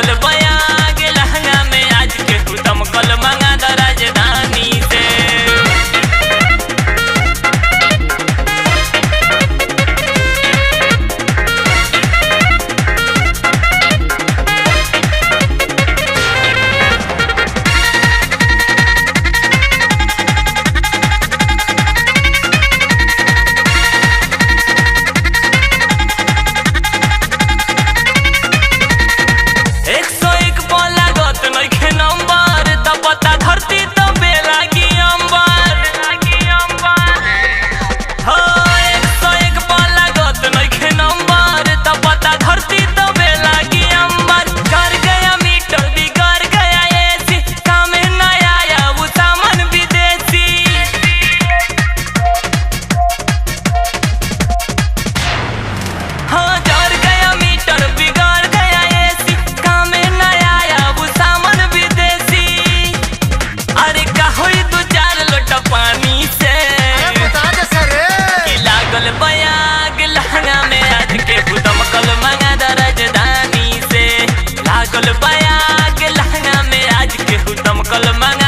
solo voy all of my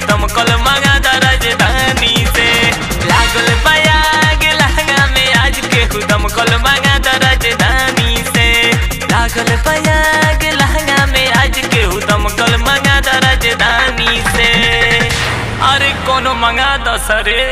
दम कल मंगा दराज राजधानी से। लागल बयाग लहंगा में आज के एकदम कलमागा दा राजधानी से। लागल बयाग लहंगा में आज के एकदम कलमागा दा राजधानी से। अरे कोनो मंगा दस रे